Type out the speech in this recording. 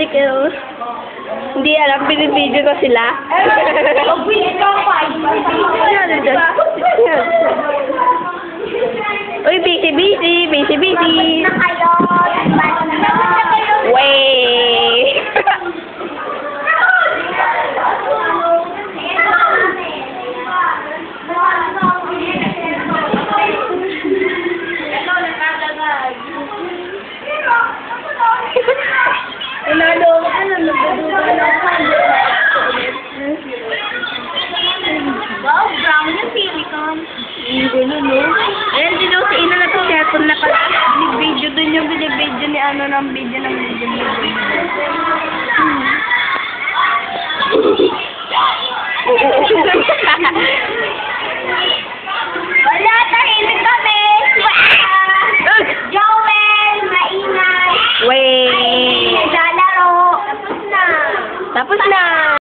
eh. oh. Hindi alam, binibidyo ko sila. Uy, busy, busy, busy, busy. Ko na nagdududa na Wow, brown yung silicone. Ang gulo, no? Ayan, dinutiin na lang sa cellphone na pala. Binibidyo dun yung binibidyo ni ano ng video ng video.